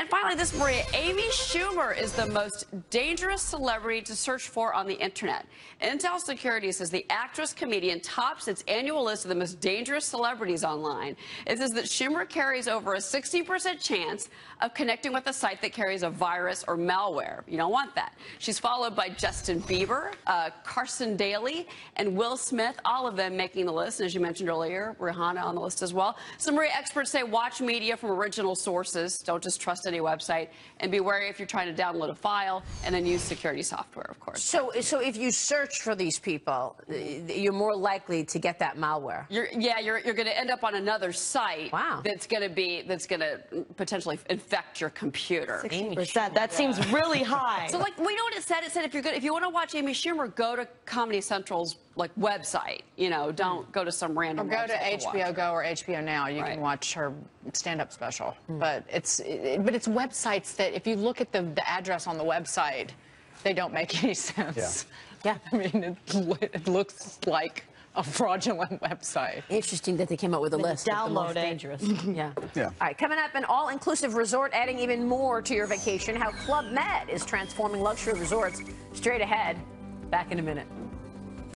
And finally, this Maria, Amy Schumer is the most dangerous celebrity to search for on the internet. Intel Security says the actress comedian tops its annual list of the most dangerous celebrities online. It says that Schumer carries over a 60% chance of connecting with a site that carries a virus or malware. You don't want that. She's followed by Justin Bieber, uh, Carson Daly, and Will Smith, all of them making the list. And as you mentioned earlier, Rihanna on the list as well. Some experts say watch media from original sources. Don't just trust any website. And be wary if you're trying to download a file and then use security software, of course. So, so if you search for these people, you're more likely to get that malware. You're, yeah, you're, you're going to end up on another site Wow. that's going to be that's going to potentially infect your computer. 60%. That seems really high. So, like, we know what it said. It said if you're good, if you want to watch Amy Schumer, go to Comedy Central's like website. You know, don't go to some random. Or go to HBO it. Go or HBO Now. You Right. can watch her stand-up special. Hmm. But it's it, but it's websites that if you look at the, the address on the website, they don't make any sense. Yeah. yeah. I mean, it, it looks like a fraudulent website. Interesting that they came up with a list of the download most dangerous. yeah. Yeah. All right, coming up, an all-inclusive resort adding even more to your vacation. How Club Med is transforming luxury resorts. Straight ahead. Back in a minute.